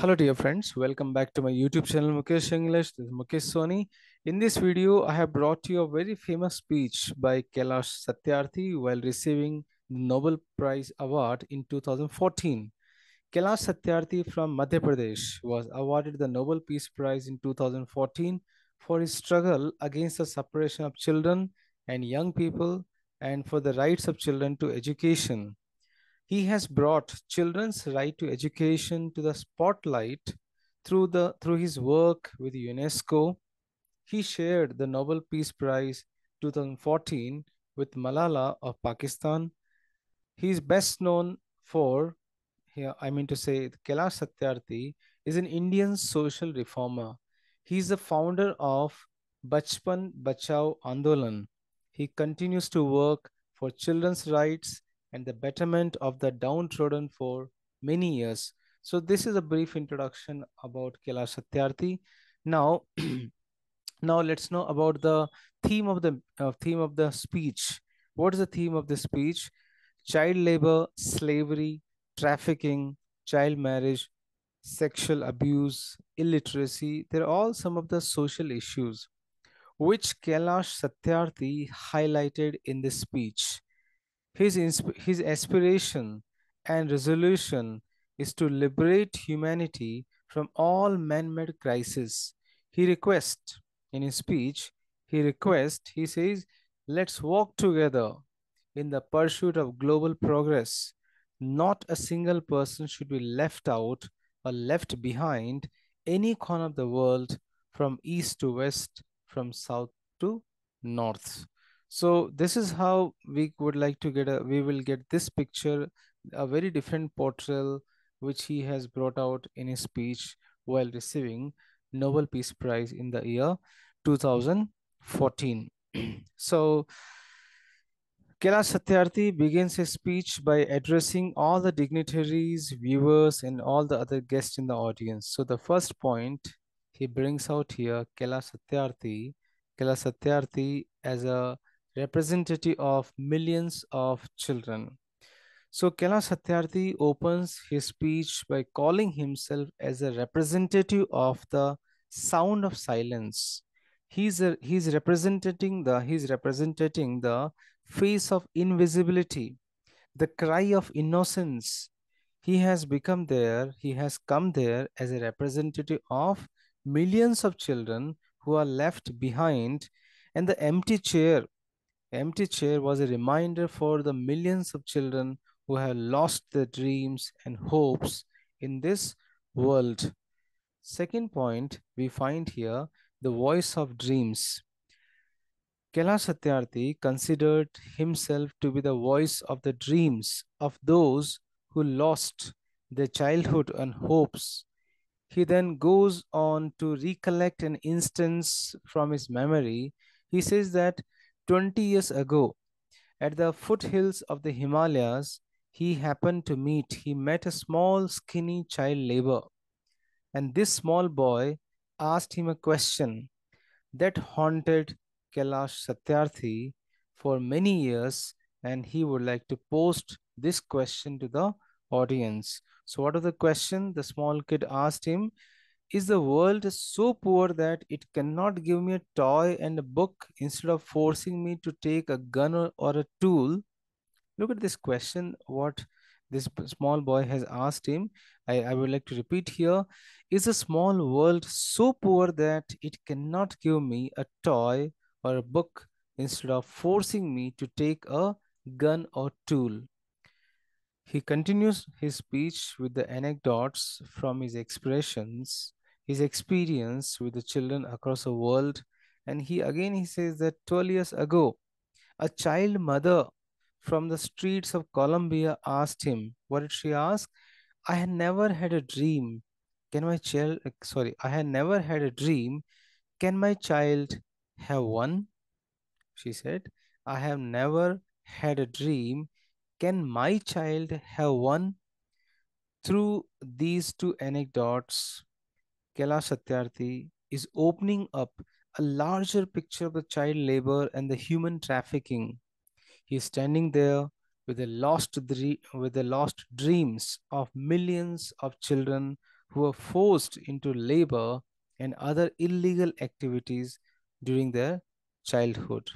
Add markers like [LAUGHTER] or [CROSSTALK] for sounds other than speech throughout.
Hello dear friends, welcome back to my YouTube channel Mukesh English. This is Mukesh Soni. In this video, I have brought you a very famous speech by Kailash Satyarthi while receiving the Nobel Prize Award in 2014. Kailash Satyarthi from Madhya Pradesh was awarded the Nobel Peace Prize in 2014 for his struggle against the separation of children and young people and for the rights of children to education. He has brought children's right to education to the spotlight through, the, through his work with UNESCO. He shared the Nobel Peace Prize 2014 with Malala of Pakistan. He is best known for, here I mean to say, Kailash Satyarthi is an Indian social reformer. He is the founder of Bachpan Bachao Andolan. He continues to work for children's rights and the betterment of the downtrodden for many years. So this is a brief introduction about Kailash Satyarthi. Now, [CLEARS THROAT] now let's know about the theme of the uh, theme of the speech. What is the theme of the speech? Child labor, slavery, trafficking, child marriage, sexual abuse, illiteracy. They're all some of the social issues which Kailash Satyarthi highlighted in this speech. His, his aspiration and resolution is to liberate humanity from all man-made crises. He requests, in his speech, he requests, he says, let's walk together in the pursuit of global progress. Not a single person should be left out or left behind any corner of the world from east to west, from south to north. So this is how we would like to get a, we will get this picture, a very different portrayal, which he has brought out in his speech while receiving Nobel Peace Prize in the year 2014. [CLEARS THROAT] so Kailash Satyarthi begins his speech by addressing all the dignitaries, viewers, and all the other guests in the audience. So the first point he brings out here, Kailash Satyarthi, Kailash Satyarthi as a representative of millions of children. So Kailash Satyarthi opens his speech by calling himself as a representative of the sound of silence. He's, a, he's representing the he's representing the face of invisibility, the cry of innocence. He has become there, he has come there as a representative of millions of children who are left behind and the empty chair empty chair was a reminder for the millions of children who have lost their dreams and hopes in this world. Second point, we find here the voice of dreams. Kailash Satyarthi considered himself to be the voice of the dreams of those who lost their childhood and hopes. He then goes on to recollect an instance from his memory. He says that 20 years ago, at the foothills of the Himalayas, he happened to meet, he met a small, skinny child labor. And this small boy asked him a question that haunted Kailash Satyarthi for many years, and he would like to post this question to the audience. So what was the question? The small kid asked him, is the world so poor that it cannot give me a toy and a book instead of forcing me to take a gun or, or a tool? Look at this question, what this small boy has asked him. I, I would like to repeat here. Is the small world so poor that it cannot give me a toy or a book instead of forcing me to take a gun or tool? He continues his speech with the anecdotes from his expressions his experience with the children across the world. And he again he says that 12 years ago, a child mother from the streets of Colombia asked him, what did she ask? I had never had a dream. Can my child, sorry, I had never had a dream. Can my child have one? She said, I have never had a dream. Can my child have one? Through these two anecdotes, Kailash Satyarthi is opening up a larger picture of the child labor and the human trafficking. He is standing there with the lost with the lost dreams of millions of children who were forced into labor and other illegal activities during their childhood.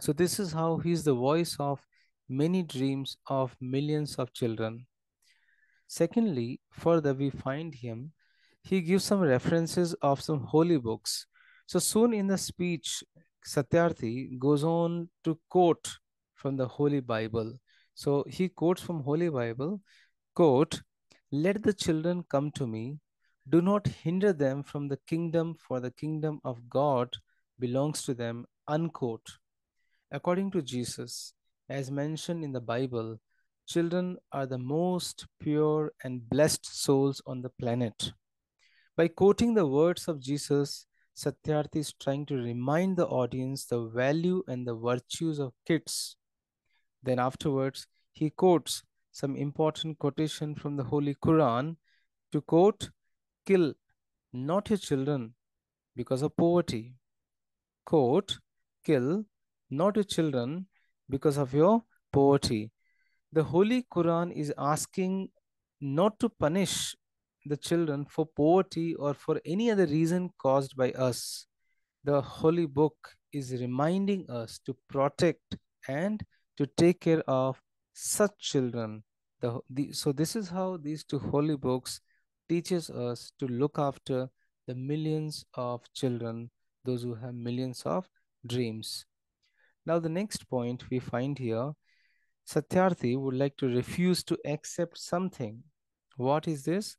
So, this is how he is the voice of many dreams of millions of children. Secondly, further, we find him, he gives some references of some holy books. So, soon in the speech, Satyarthi goes on to quote from the Holy Bible. So, he quotes from Holy Bible, quote, Let the children come to me, do not hinder them from the kingdom, for the kingdom of God belongs to them, unquote. According to Jesus, as mentioned in the Bible, children are the most pure and blessed souls on the planet. By quoting the words of Jesus, Satyarthi is trying to remind the audience the value and the virtues of kids. Then afterwards, he quotes some important quotation from the Holy Quran to quote, kill not your children because of poverty. Quote, kill not your children because of your poverty. The Holy Quran is asking not to punish the children for poverty or for any other reason caused by us. The Holy Book is reminding us to protect and to take care of such children. The, the, so this is how these two holy books teaches us to look after the millions of children, those who have millions of dreams. Now the next point we find here, Satyarthi would like to refuse to accept something. What is this?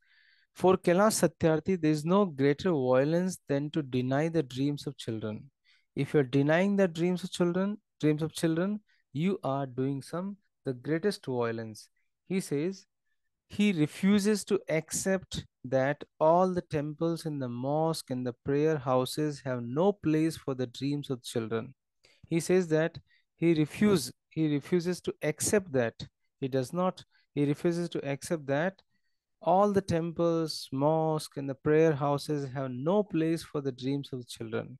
For Kailash Satyarthi, there is no greater violence than to deny the dreams of children. If you're denying the dreams of children, dreams of children, you are doing some the greatest violence. He says he refuses to accept that all the temples in the mosque and the prayer houses have no place for the dreams of children. He says that he refuses he refuses to accept that. He does not he refuses to accept that all the temples, mosques, and the prayer houses have no place for the dreams of the children.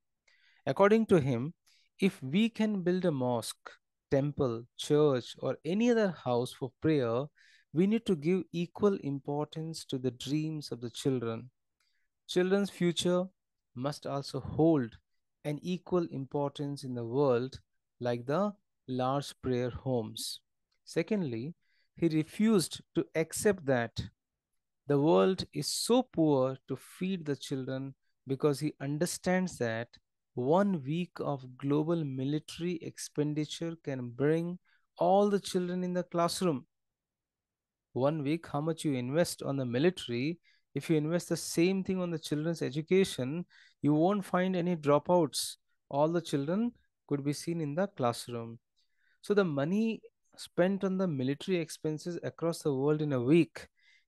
According to him, if we can build a mosque, temple, church, or any other house for prayer, we need to give equal importance to the dreams of the children. Children's future must also hold an equal importance in the world like the large prayer homes. Secondly, he refused to accept that the world is so poor to feed the children because he understands that one week of global military expenditure can bring all the children in the classroom. One week, how much you invest on the military, if you invest the same thing on the children's education, you won't find any dropouts. All the children could be seen in the classroom. So the money spent on the military expenses across the world in a week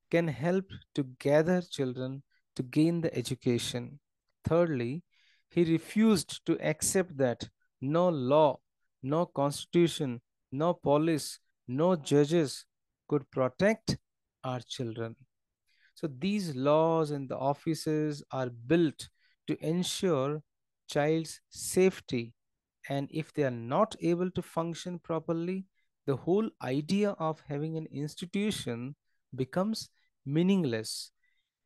can help to gather children to gain the education. Thirdly, he refused to accept that no law, no constitution, no police, no judges could protect our children. So these laws and the offices are built to ensure child's safety. And if they are not able to function properly, the whole idea of having an institution becomes meaningless.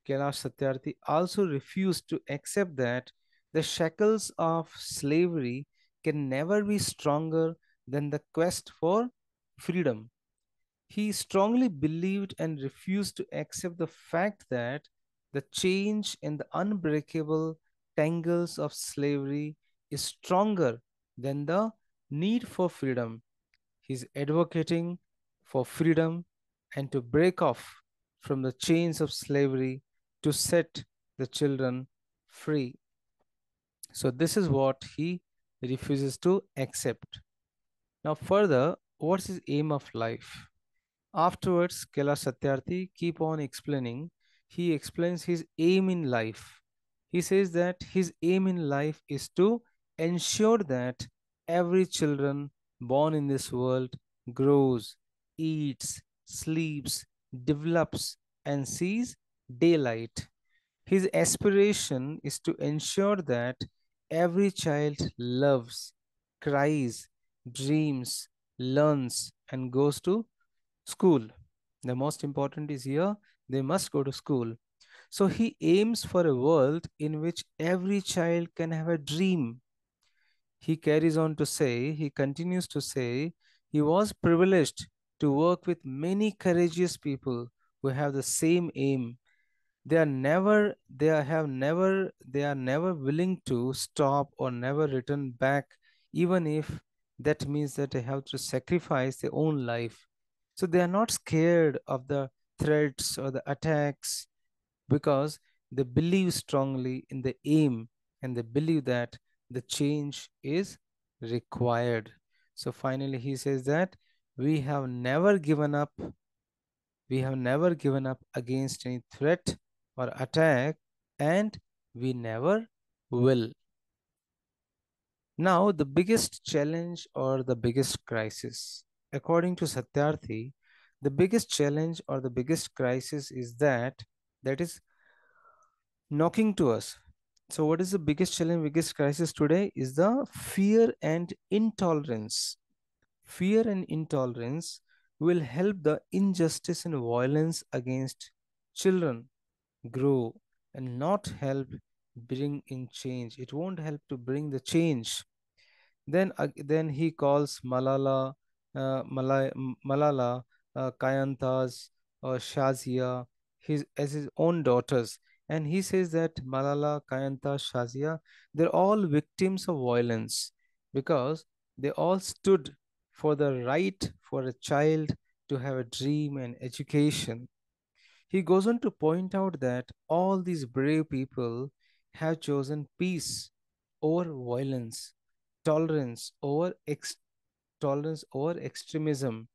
Kailash Satyarthi also refused to accept that the shackles of slavery can never be stronger than the quest for freedom. He strongly believed and refused to accept the fact that the change in the unbreakable tangles of slavery is stronger than the need for freedom. He is advocating for freedom and to break off from the chains of slavery to set the children free. So, this is what he refuses to accept. Now, further, what's his aim of life? Afterwards, Kailash Satyarthi keep on explaining. He explains his aim in life. He says that his aim in life is to ensure that every children born in this world grows, eats, sleeps, develops, and sees daylight. His aspiration is to ensure that every child loves, cries, dreams, learns, and goes to school. The most important is here, they must go to school. So he aims for a world in which every child can have a dream. He carries on to say, he continues to say, he was privileged to work with many courageous people who have the same aim. They are never, they have never, they are never willing to stop or never return back, even if that means that they have to sacrifice their own life. So they are not scared of the threats or the attacks because they believe strongly in the aim and they believe that the change is required. So finally, he says that we have never given up. We have never given up against any threat or attack, and we never will. Now, the biggest challenge or the biggest crisis, according to Satyarthi, the biggest challenge or the biggest crisis is that that is knocking to us. So, what is the biggest challenge, biggest crisis today? Is the fear and intolerance. Fear and intolerance will help the injustice and violence against children grow and not help bring in change. It won't help to bring the change. Then, uh, then he calls Malala, uh, Malay, Malala, uh, or Shazia his as his own daughters and he says that Malala, Kainat, Shazia, they're all victims of violence because they all stood for the right for a child to have a dream and education. He goes on to point out that all these brave people have chosen peace over violence, tolerance over ex- tolerance over extremism,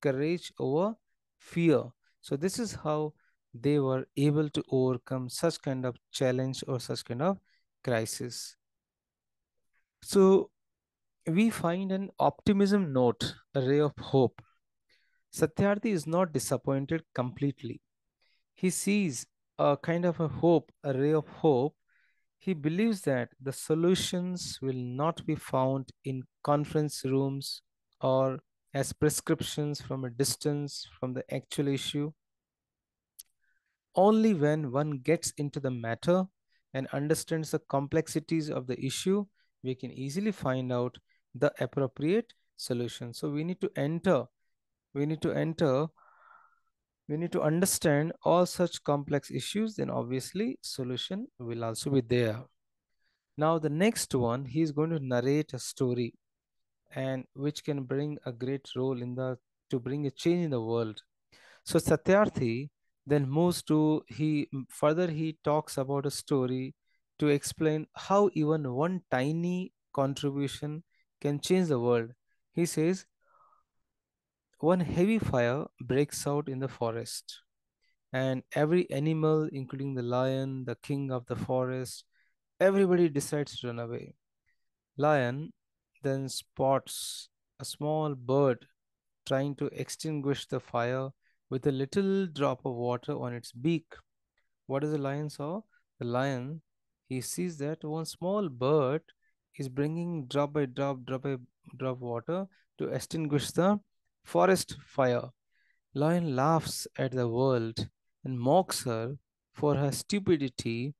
courage over fear. So this is how they were able to overcome such kind of challenge or such kind of crisis. So we find an optimism note, a ray of hope. Satyarthi is not disappointed completely. He sees a kind of a hope, a ray of hope. He believes that the solutions will not be found in conference rooms or as prescriptions from a distance from the actual issue only when one gets into the matter and understands the complexities of the issue, we can easily find out the appropriate solution. So we need to enter, we need to enter, we need to understand all such complex issues, then obviously solution will also be there. Now the next one, he is going to narrate a story and which can bring a great role in the to bring a change in the world. So Satyarthi then moves to he further he talks about a story to explain how even one tiny contribution can change the world he says one heavy fire breaks out in the forest and every animal including the lion the king of the forest everybody decides to run away lion then spots a small bird trying to extinguish the fire with a little drop of water on its beak. What does the lion saw? The lion, he sees that one small bird is bringing drop by drop, drop by drop water to extinguish the forest fire. Lion laughs at the world and mocks her for her stupidity,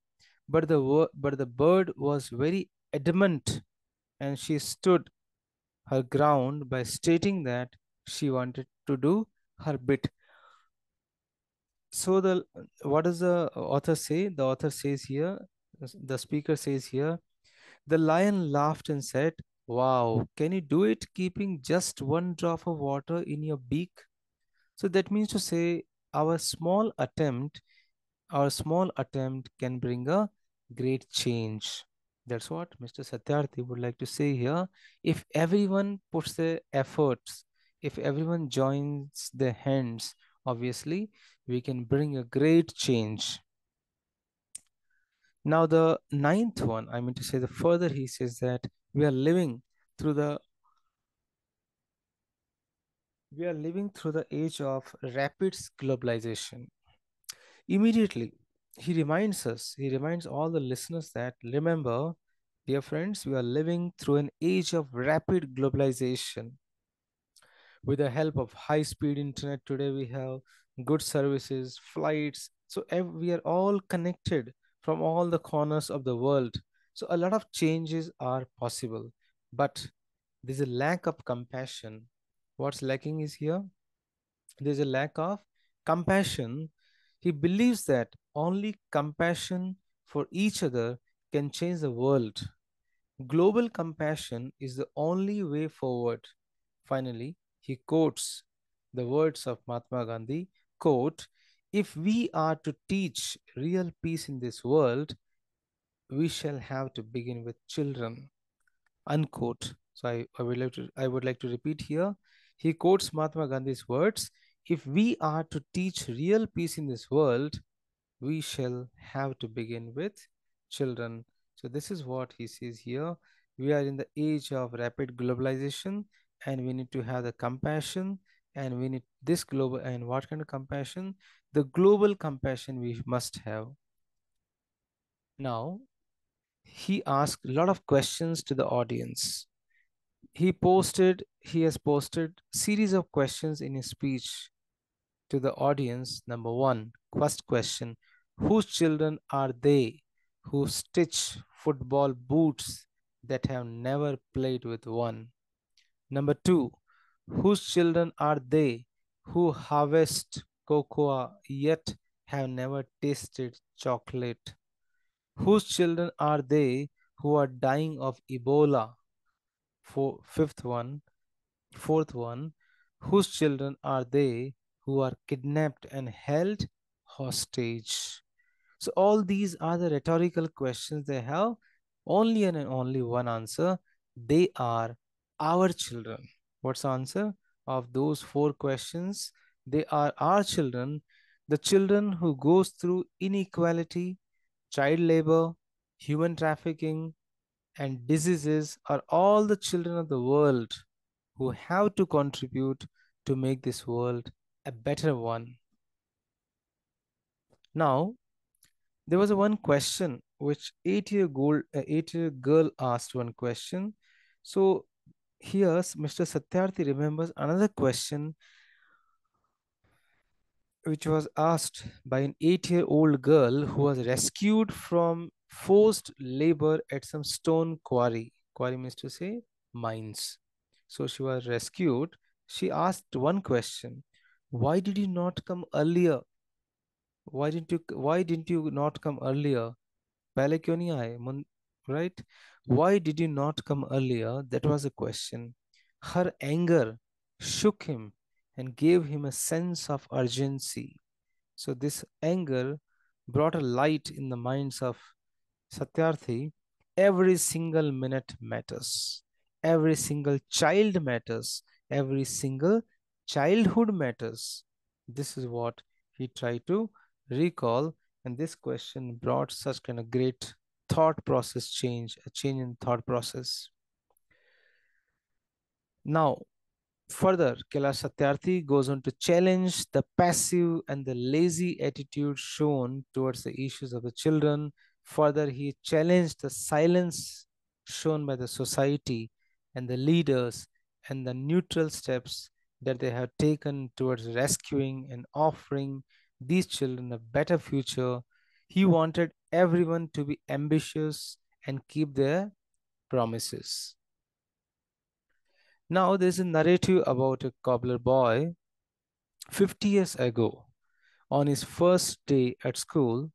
but the but the bird was very adamant, and she stood her ground by stating that she wanted to do her bit so the what does the author say the author says here the speaker says here the lion laughed and said wow hmm. can you do it keeping just one drop of water in your beak? So that means to say our small attempt our small attempt can bring a great change. That's what mr satyarthi would like to say here. If everyone puts their efforts if everyone joins their hands obviously we can bring a great change. Now, the ninth one, I mean to say, the further he says that we are living through the we are living through the age of rapid globalization. Immediately, he reminds us, he reminds all the listeners that remember, dear friends, we are living through an age of rapid globalization with the help of high speed internet today we have good services, flights. So we are all connected from all the corners of the world. So a lot of changes are possible, but there's a lack of compassion. What's lacking is here. There's a lack of compassion. He believes that only compassion for each other can change the world. Global compassion is the only way forward. Finally, he quotes the words of Mahatma Gandhi, quote, if we are to teach real peace in this world, we shall have to begin with children, unquote. So I, I, would like to, I would like to repeat here. He quotes Mahatma Gandhi's words, if we are to teach real peace in this world, we shall have to begin with children. So this is what he says here. We are in the age of rapid globalization and we need to have the compassion and we need this global and what kind of compassion? The global compassion we must have. Now, he asked a lot of questions to the audience. He posted, he has posted series of questions in his speech to the audience. Number one, first question, whose children are they who stitch football boots that have never played with one? Number two, whose children are they who harvest cocoa yet have never tasted chocolate? Whose children are they who are dying of Ebola? For fifth one, fourth one, whose children are they who are kidnapped and held hostage? So all these are the rhetorical questions they have only and only one answer. They are our children. What's the answer of those four questions? They are our children, the children who goes through inequality, child labor, human trafficking, and diseases are all the children of the world who have to contribute to make this world a better one. Now, there was a one question which eight-year gold, uh, eight-year girl asked one question. So here, Mr. Satyarthi remembers another question which was asked by an eight-year-old girl who was rescued from forced labor at some stone quarry. Quarry means to say mines. So she was rescued. She asked one question: Why did you not come earlier? why didn't you why didn't you not come earlier पहले क्यों नहीं आए right Why did you not come earlier? That was a question. Her anger shook him and gave him a sense of urgency. So this anger brought a light in the minds of satyarthi. Every single minute matters. Every single child matters. Every single childhood matters. This is what he tried to recall. And this question brought such kind of great thought process change a change in thought process now further kailash satyarthi goes on to challenge the passive and the lazy attitude shown towards the issues of the children further he challenged the silence shown by the society and the leaders and the neutral steps that they have taken towards rescuing and offering these children a better future. He wanted everyone to be ambitious and keep their promises. Now, there's a narrative about a cobbler boy 50 years ago. On his first day at school,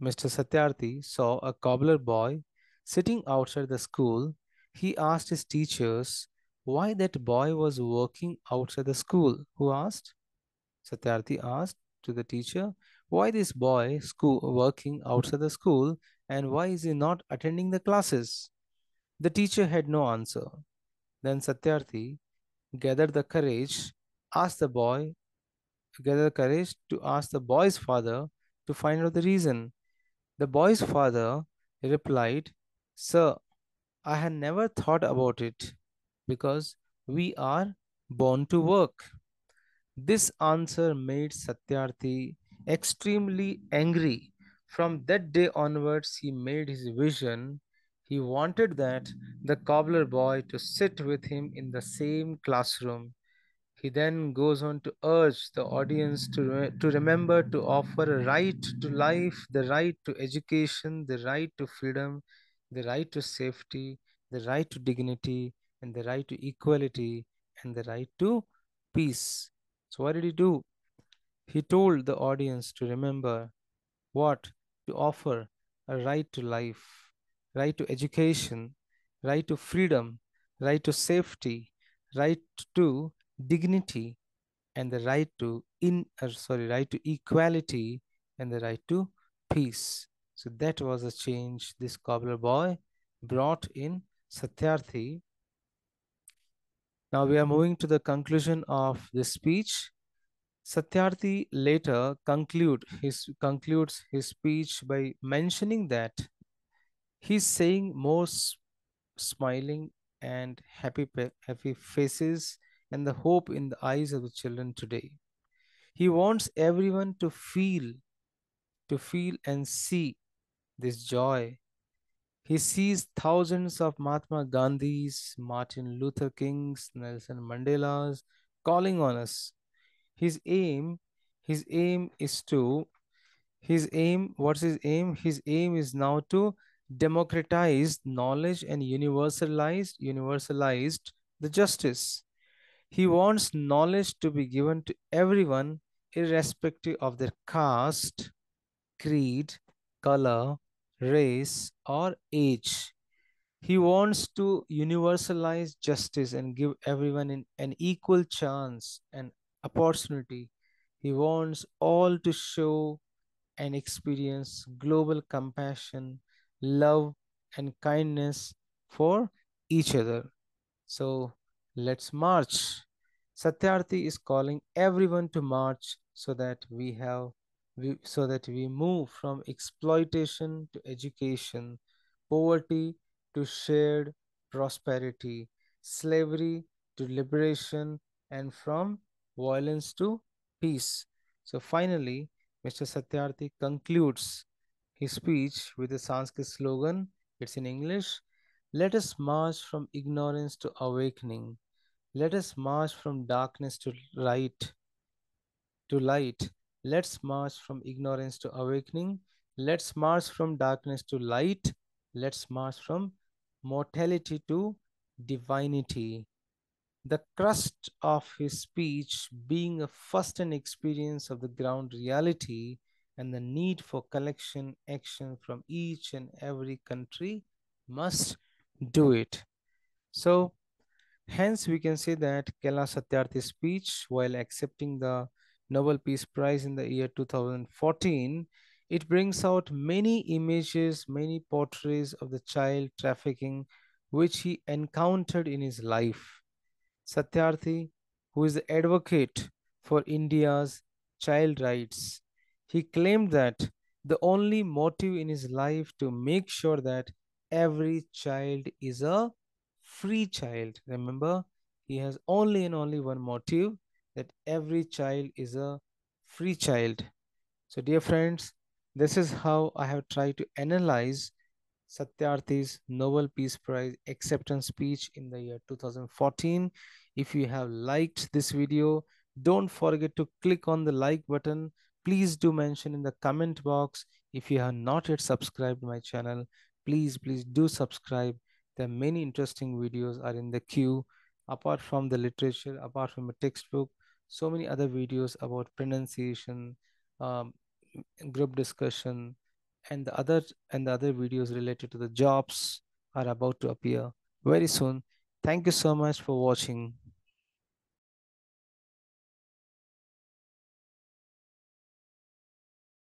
Mr. Satyarthi saw a cobbler boy sitting outside the school. He asked his teachers why that boy was working outside the school. Who asked? Satyarthi asked to the teacher, why this boy school working outside the school and why is he not attending the classes? The teacher had no answer. Then Satyarthi gathered the courage, asked the boy, gathered the courage to ask the boy's father to find out the reason. The boy's father replied, Sir, I had never thought about it because we are born to work. This answer made Satyarthi extremely angry. From that day onwards, he made his vision. He wanted that the cobbler boy to sit with him in the same classroom. He then goes on to urge the audience to, re- to remember to offer a right to life, the right to education, the right to freedom, the right to safety, the right to dignity, and the right to equality, and the right to peace. So, what did he do? He told the audience to remember what? To offer a right to life, right to education, right to freedom, right to safety, right to dignity, and the right to in uh, sorry right to equality and the right to peace. So that was a change this cobbler boy brought in Satyarthi. Now we are moving to the conclusion of this speech. Satyarthi later conclude hmm. his, concludes his speech by mentioning that he's saying more smiling and happy, happy faces and the hope in the eyes of the children today. He wants everyone to feel, to feel and see this joy. He sees thousands of Mahatma Gandhis, Martin Luther Kings, Nelson Mandelas calling on us his aim his aim is to his aim what's his aim? His aim is now to democratize knowledge and universalized universalized the justice. He wants knowledge to be given to everyone irrespective of their caste creed color race or age. He wants to universalize justice and give everyone an, an equal chance and opportunity. He wants all to show and experience global compassion, love, and kindness for each other. So let's march. Satyarthi is calling everyone to march so that we have we, so that we move from exploitation to education, poverty to shared prosperity, slavery to liberation, and from violence to peace. So finally, Mr. Satyarthi concludes his speech with a Sanskrit slogan. It's in English. Let us march from ignorance to awakening. Let us march from darkness to light. To light. Let's march from ignorance to awakening. Let's march from darkness to light. Let's march from mortality to divinity. The crust of his speech being a first-hand experience of the ground reality and the need for collection action from each and every country must do it. So, hence we can say that Kailash Satyarthi's speech, while accepting the Nobel Peace Prize in the year 2014, it brings out many images, many portraits of the child trafficking which he encountered in his life. Satyarthi, who is the advocate for India's child rights, he claimed that the only motive in his life to make sure that every child is a free child. Remember, he has only and only one motive that every child is a free child. So, dear friends, this is how I have tried to analyze Satyarthi's Nobel Peace Prize acceptance speech in the year 2014. If you have liked this video, don't forget to click on the like button. Please do mention in the comment box if you have not yet subscribed my channel. Please, please do subscribe. There are many interesting videos are in the queue. Apart from the literature, apart from a textbook, so many other videos about pronunciation, um, group discussion and the other and the other videos related to the jobs are about to appear very soon. Thank you so much for watching